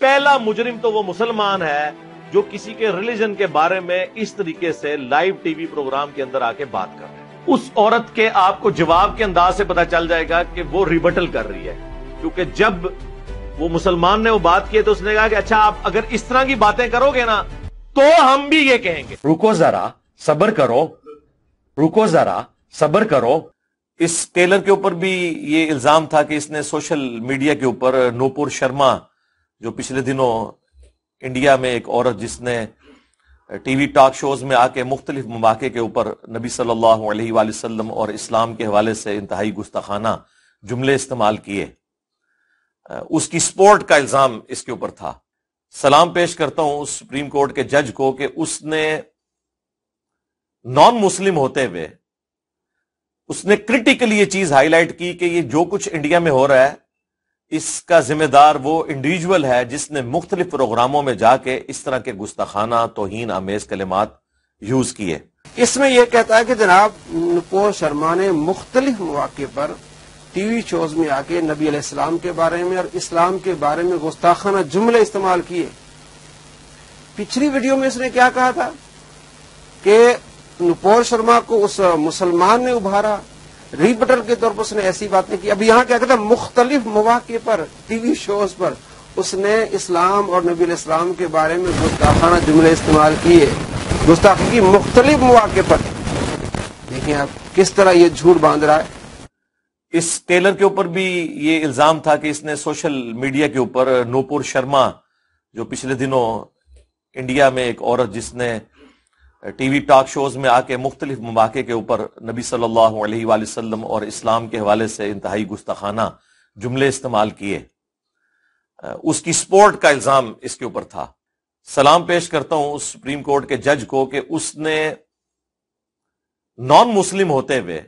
पहला मुजरिम तो वो मुसलमान है जो किसी के रिलीजन के बारे में इस तरीके से लाइव टीवी प्रोग्राम के अंदर आके बात कर रहे हैं। उस औरत के आपको जवाब के अंदाज से पता चल जाएगा कि वो रिबटल कर रही है। क्योंकि जब वो मुसलमान ने वो बात की तो उसने कहा कि अच्छा आप अगर इस तरह की बातें करोगे ना तो हम भी ये कहेंगे। रुको जरा, सबर करो। रुको जरा, सबर करो। इस टेलर के ऊपर भी ये इल्ज़ाम था कि इसने सोशल मीडिया के ऊपर नूपुर शर्मा जो पिछले दिनों इंडिया में एक औरत जिसने टीवी टॉक शोज़ में आके मुख्तलिफ़ मौके के ऊपर नबी सल्लल्लाहु अलैहि वसल्लम और इस्लाम के हवाले से इंतहाई गुस्ताखाना जुमले इस्तेमाल किए। उसकी स्पोर्ट का इल्ज़ाम इसके ऊपर था। सलाम पेश करता हूँ उस सुप्रीम कोर्ट के जज को कि उसने नॉन मुस्लिम होते हुए उसने क्रिटिकली ये चीज़ हाईलाइट की कि ये जो कुछ इंडिया में हो रहा है इसका जिम्मेदार वो इंडिविजुअल है जिसने मुख्तलिफ़ प्रोग्रामों में जाके इस तरह के गुस्ताखाना, तोहन, आमेज, कलिमात यूज़ किए। इसमें यह कहता है कि जनाब, नुपुर शर्मा ने मुख्तलिफ़ मौके पर टीवी शोज़ में आके नबी इस्लाम के बारे में और इस्लाम के बारे में गुस्ताखाना जुमले इस्तेमाल किए। पिछली वीडियो में इसने क्या कहा था? कि नुपुर शर्मा को उस मुसलमान ने उभारा रिपटर के तौर पर उसने ऐसी बात की। अब यहाँ क्या कहता है? मुख्तलिफ़ मौके पर टीवी शोज़ पर, उसने इस्लाम और नबी इस्लाम के बारे में गुस्ताखाना जुमले इस्तेमाल किए। गुस्ताखी की मुख्तलिफ़ मौके पर। देखिए आप, किस तरह ये झूठ बाँध रहा है। इस टेलर के ऊपर भी ये इल्ज़ाम था कि इसने सोशल मीडिया के ऊपर नूपुर शर्मा, जो पिछले दिनों इंडिया में एक औरत जिसने टीवी टॉक शोज़ में आके मुख्तलिफ़ मौके के ऊपर नबी सल्लल्लाहु अलैहि वसल्लम और इस्लाम के हवाले से इंतहाई गुस्ताखाना जुमले इस्तेमाल किए। उसकी स्पोर्ट का इल्ज़ाम इसके ऊपर था। सलाम पेश करता हूँ उस सुप्रीम कोर्ट के जज को कि उसने नॉन मुस्लिम होते हुए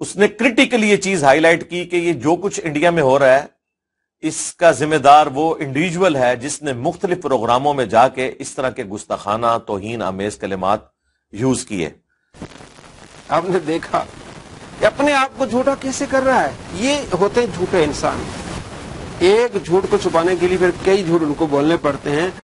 उसने क्रिटिकली ये चीज़ हाईलाइट की कि ये जो कुछ इंडिया में हो रहा है इसका जिम्मेदार वो इंडिविजुअल है जिसने मुख्तलिफ़ प्रोग्रामों में जाके इस तरह के गुस्ताखाना, तोहन, आमेज, कलिमात यूज़ किए। आपने देखा अपने आप को झूठा कैसे कर रहा है? ये होते झूठे इंसान। एक झूठ को छुपाने के लिए फिर कई झूठ उनको बोलने पड़ते हैं।